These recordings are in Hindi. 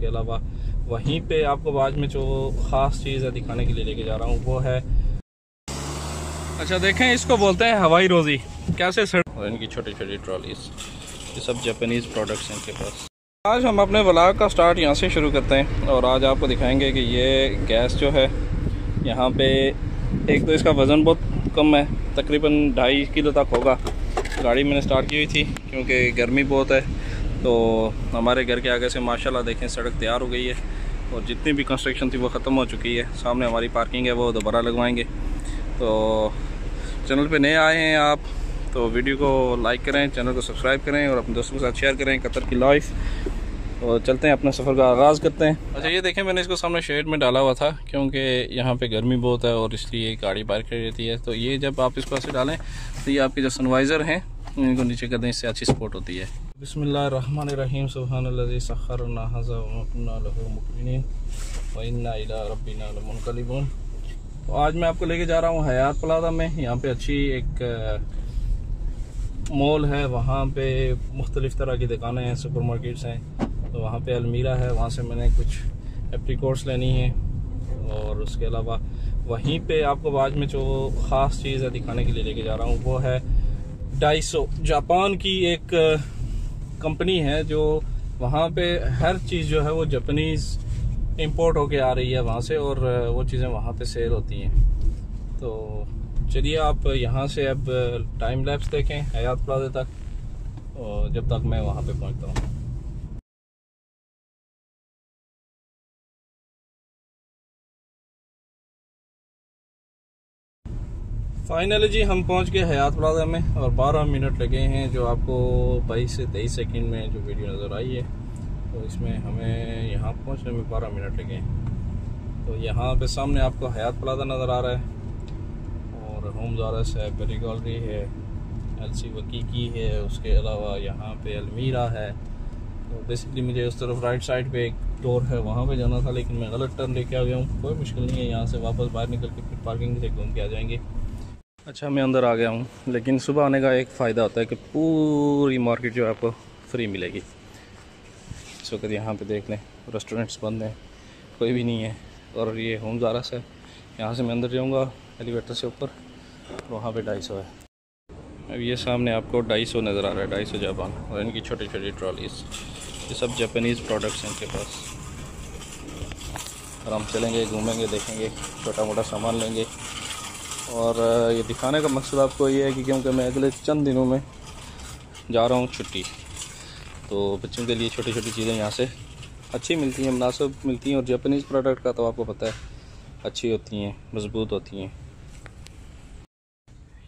उसके अलावा वहीं पे आपको बाद में जो ख़ास चीज़ है दिखाने के लिए लेके जा रहा हूँ वो है अच्छा देखें इसको बोलते हैं हवाई रोज़ी। कैसे सड़ और इनकी छोटी छोटी ट्रॉलीज ये सब जापानीज़ प्रोडक्ट्स हैं इनके पास। आज हम अपने ब्लाग का स्टार्ट यहाँ से शुरू करते हैं और आज आपको दिखाएँगे कि ये गैस जो है यहाँ पे एक तो इसका वज़न बहुत कम है तकरीबन ढाई किलो तक होगा। गाड़ी मैंने स्टार्ट की हुई थी क्योंकि गर्मी बहुत है। तो हमारे घर के आगे से माशाल्लाह देखें, सड़क तैयार हो गई है और जितनी भी कंस्ट्रक्शन थी वो ख़त्म हो चुकी है। सामने हमारी पार्किंग है, वो दोबारा लगवाएँगे। तो चैनल पे नए आए हैं आप तो वीडियो को लाइक करें चैनल को सब्सक्राइब करें और अपने दोस्तों के साथ शेयर करें कतर की लाइफ और चलते हैं, अपने सफ़र का आगाज़ करते हैं। अच्छा ये देखें, मैंने इसको सामने शेड में डाला हुआ था, क्योंकि यहाँ पे गर्मी बहुत है और इसलिए गाड़ी खड़ी रहती है। तो ये जब आप इसको ऐसे डालें तो ये आपके जो सनवाइज़र हैं इनको नीचे कर दें, इससे अच्छी सपोर्ट होती है। बसमीम सुबहान सखर रबीना तो आज मैं आपको लेके जा रहा हूँ हयात प्लाजा में। यहाँ पे अच्छी एक मॉल है। वहाँ पे मुख्तलिफ़ तरह की दुकानें हैं सुपर मार्केट्स हैं। तो वहाँ पे अलमीरा है। वहाँ से मैंने कुछ एप्रीकोट्स लेनी है। और उसके अलावा वहीं पे आपको आज में जो ख़ास चीज़ है दिखाने के लिए लेके जा रहा हूँ, वो है डाइसो जापान की एक कंपनी है जो वहाँ पे हर चीज़ जो है वो जापानीज़ इंपोर्ट होके आ रही है वहाँ से और वो चीज़ें वहाँ पे सेल होती हैं। तो चलिए आप यहाँ से अब टाइम लैप्स देखें, हयात प्लाजे तक, और जब तक मैं वहाँ पे पहुँचता हूँ। फाइनली जी हम पहुँच गए हयात प्लाजा में और 12 मिनट लगे हैं जो आपको 22 से 23 सेकंड में जो वीडियो नज़र आई है। तो इसमें हमें यहाँ पहुँचने में बारह मिनट लगे हैं। तो यहाँ पे सामने आपको हयात प्लाजा नज़र आ रहा है और होम जारस है, पेरी गैलरी है एल सी वकी है, उसके अलावा यहाँ पे अलमीरा है। तो बेसिकली मुझे उस तरफ़ राइट साइड पे एक डोर है, वहाँ पे जाना था, लेकिन मैं गलत टर्न लेके आ गया हूँ। कोई मुश्किल नहीं है, यहाँ से वापस बाहर निकल के फिर पार्किंग से घूम के आ जाएँगे। अच्छा मैं अंदर आ गया हूँ, लेकिन सुबह आने का एक फ़ायदा होता है कि पूरी मार्केट जो है आपको फ्री मिलेगी। इस वक्त यहाँ पे देख लें रेस्टोरेंट्स बंद हैं, कोई भी नहीं है, और ये होम जारस है। यहाँ से मैं अंदर जाऊँगा एलिवेटर से ऊपर, वहाँ पे ढाई सौ है। अब ये सामने आपको ढाई सौ नज़र आ रहा है ढाई सौ जापान और इनकी छोटी छोटी ट्रॉलीज ये सब जापानीज़ प्रोडक्ट्स हैं इनके पास। और हम चलेंगे, घूमेंगे, देखेंगे छोटा मोटा सामान लेंगे। और ये दिखाने का मकसद आपको ये है कि क्योंकि मैं अगले चंद दिनों में जा रहा हूँ छुट्टी तो बच्चों के लिए छोटी छोटी चीज़ें यहाँ से अच्छी मिलती हैं, मुनासिब मिलती हैं और जापानीज़ प्रोडक्ट का तो आपको पता है, अच्छी होती हैं, मज़बूत होती हैं।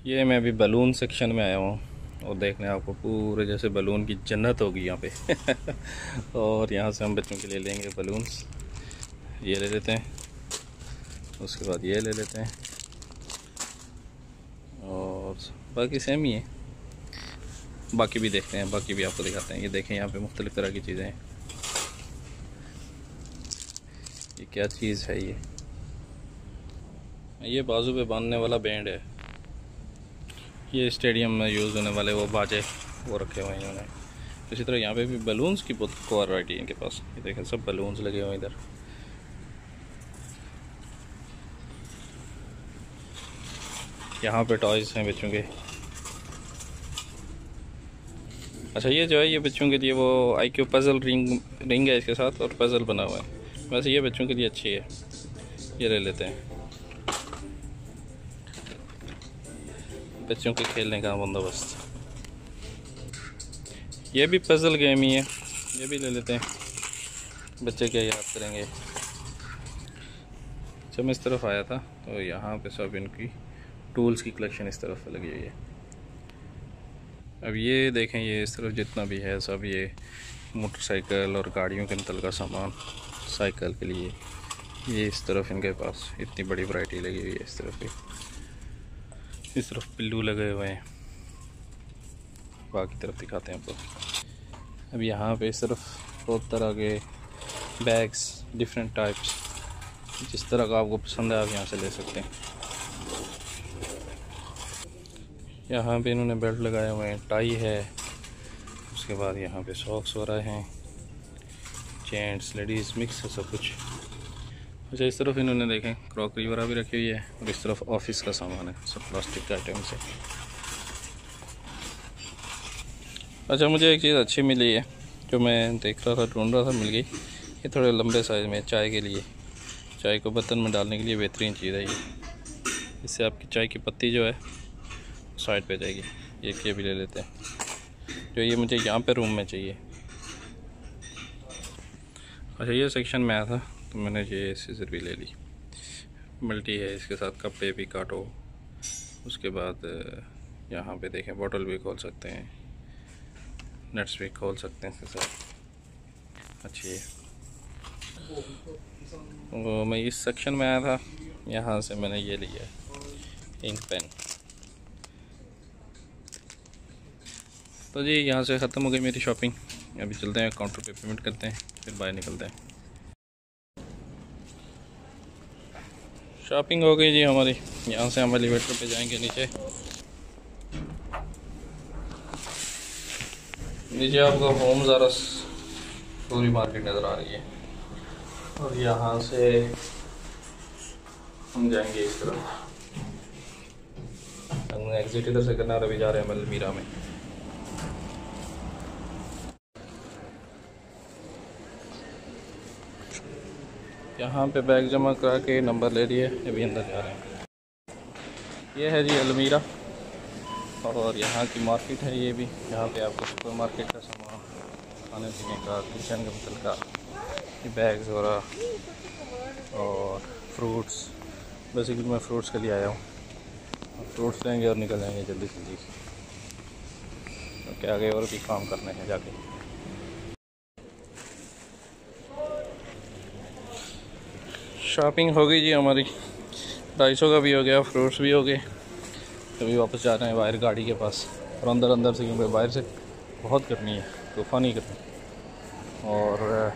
ये मैं अभी बलून सेक्शन में आया हूँ और देखने आपको पूरे जैसे बलून की जन्नत होगी यहाँ पे। और यहाँ से हम बच्चों के लिए लेंगे बलून्स ये ले लेते हैं, उसके बाद ये ले लेते हैं और बाकी सेम ही है। बाकी भी देखते हैं, बाकी भी आपको दिखाते हैं। ये देखें, यहाँ पे मुख्तलिफ़ तरह की चीज़ें हैं। ये क्या चीज़ है ये? ये बाजू पे बांधने वाला बैंड है। ये स्टेडियम में यूज़ होने वाले वो बाजे, वो रखे हुए हैं इन्होंने। इसी तरह यहाँ पे भी बलून्स की बहुत वैरायटी है इनके पास। ये देखें, सब बलून्स लगे हुए हैं इधर। यहाँ पे टॉयज़ हैं बच्चों के। अच्छा ये जो है, ये बच्चों के लिए वो I Q puzzle ring ring है इसके साथ और पज़ल बना हुआ है। वैसे ये बच्चों के लिए अच्छी है। ये ले लेते हैं। बच्चों के खेलने का बंदोबस्त। ये भी पज़ल गेम ही है। ये भी ले लेते हैं। बच्चे क्या याद करेंगे? जब मैं इस तरफ़ आया था तो यहाँ पे सब इनकी टूल्स की कलेक्शन इस तरफ़ लगी हुई है। अब ये देखें, ये इस तरफ़ जितना भी है, सब ये मोटरसाइकिल और गाड़ियों के अंतल का सामान, साइकिल के लिए। ये इस तरफ़ इनके पास इतनी बड़ी वैरायटी लगी हुई है इस तरफ़ भी। इस तरफ़ पिल्लू लगे हुए हैं। बाकी तरफ़ दिखाते हैं आपको। अब यहाँ पे इस तरफ़ बहुत तरह के बैग्स डिफरेंट टाइप्स जिस तरह का आपको पसंद है, आप यहाँ से ले सकते हैं। यहाँ पे इन्होंने बेल्ट लगाए हुए हैं, टाई है। उसके बाद यहाँ पे सॉक्स वगैरह हैं। जेंट्स लेडीज़ मिक्स है सब कुछ। अच्छा इस तरफ़ इन्होंने देखें क्रॉकरी वगैरह भी रखी हुई है और इस तरफ़ ऑफ़िस का सामान है, सब प्लास्टिक के आइटम से। अच्छा मुझे एक चीज़ अच्छी मिली है, जो मैं देख रहा था, ढूंढ रहा था, मिल गई। ये थोड़े लंबे साइज़ में, चाय के लिए। चाय को बर्तन में डालने के लिए बेहतरीन चीज़ है ये। इससे आपकी चाय की पत्ती जो है साइड पे जाएगी। ये ये भी ले लेते हैं। जो ये मुझे यहाँ पे रूम में चाहिए। अच्छा ये सेक्शन में आया था तो मैंने ये सीज़र भी ले ली। मल्टी है, इसके साथ कपड़े भी काटो। उसके बाद यहाँ पे देखें बॉटल भी खोल सकते हैं। नट्स भी खोल सकते हैं इसके साथ। अच्छी है। वो मैं इस सेक्शन में आया था, यहाँ से मैंने ये लिया। इंक पेन तो जी, यहाँ से ख़त्म हो गई मेरी शॉपिंग। अभी चलते हैं काउंटर पे पेमेंट करते हैं, फिर बाहर निकलते हैं। शॉपिंग हो गई जी हमारी। यहाँ से हम एलिवेटर पे जाएँगे नीचे। नीचे आपको होम ज़ारस पूरी मार्केट नज़र आ रही है। और यहाँ से हम जाएँगे इस तरफ़। एग्जिट इधर से करना और अभी जा रहे हैं मलमीरा में। यहाँ पे बैग जमा करा के नंबर ले लिए अभी अंदर जा रहे हैं। ये है जी अलमीरा, और यहाँ की मार्केट है ये भी। यहाँ पे आपको सुपर मार्केट का सामान, खाने पीने का, किचन का मतलब का बैग्स वगैरह, और फ्रूट्स। बेसिकली मैं फ्रूट्स के लिए आया हूँ। फ्रूट्स लेंगे और निकल जाएँगे जल्दी जल्दी। क्योंकि आगे और भी काम करने हैं जाके। शॉपिंग हो गई जी हमारी। ढाई सौ का भी हो गया, फ्रूट्स भी हो गए। अभी वापस जा रहे हैं बाहर गाड़ी के पास। और अंदर अंदर से, क्योंकि बाहर से बहुत गर्मी है, तूफ़ानी गर्मी और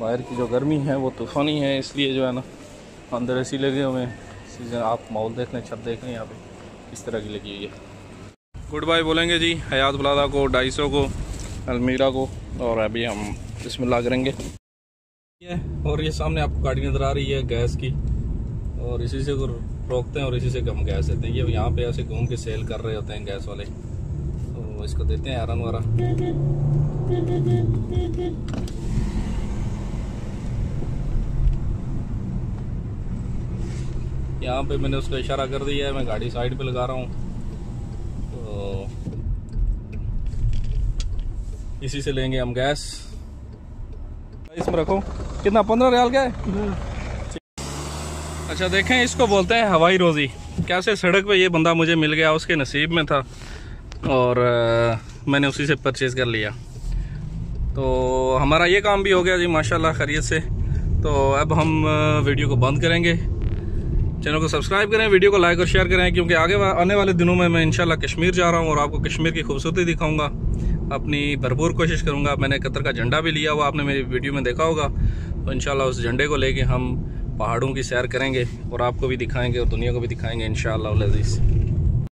बाहर की जो गर्मी है, वो तूफ़ानी है, इसलिए जो है ना, अंदर ऐसी लगे हुए हैं। सीज़न, आप माहौल देख लें, छत देख लें, यहाँ पे इस तरह की लगी हुई है। गुड बाय बोलेंगे जी, हयात बलादा को, ढाई सौ को, अलमीरा को, और अभी हम बिस्मिल्लाह करेंगे और ये सामने आपको गाड़ी नज़र आ रही है गैस की। और इसी से रोकते हैं और इसी से हम गैस देते हैं। ये यहाँ पे ऐसे घूम के सेल कर रहे होते हैं गैस वाले। तो इसको देते हैं आयरन वाला यहाँ पे मैंने उसको इशारा कर दिया है, मैं गाड़ी साइड पे लगा रहा हूँ। तो इसी से लेंगे हम गैस। इसमें रखो। कितना? पंद्रह रियाल का है? अच्छा देखें इसको बोलते हैं हवाई रोज़ी। कैसे सड़क पे ये बंदा मुझे मिल गया उसके नसीब में था। और आ, मैंने उसी से परचेज़ कर लिया। तो हमारा ये काम भी हो गया जी माशाल्लाह खैरियत से। तो अब हम वीडियो को बंद करेंगे। चैनल को सब्सक्राइब करें वीडियो को लाइक और शेयर करें क्योंकि आगे वा, आने वाले दिनों में मैं इंशाल्लाह कश्मीर जा रहा हूँ और आपको कश्मीर की खूबसूरती दिखाऊँगा। अपनी भरपूर कोशिश करूँगा। मैंने कतर का झंडा भी लिया हुआ आपने मेरी वीडियो में देखा होगा। तो इन उस झंडे को लेके हम पहाड़ों की सैर करेंगे और आपको भी दिखाएँगे और दुनिया को भी दिखाएँगे इन शजीज़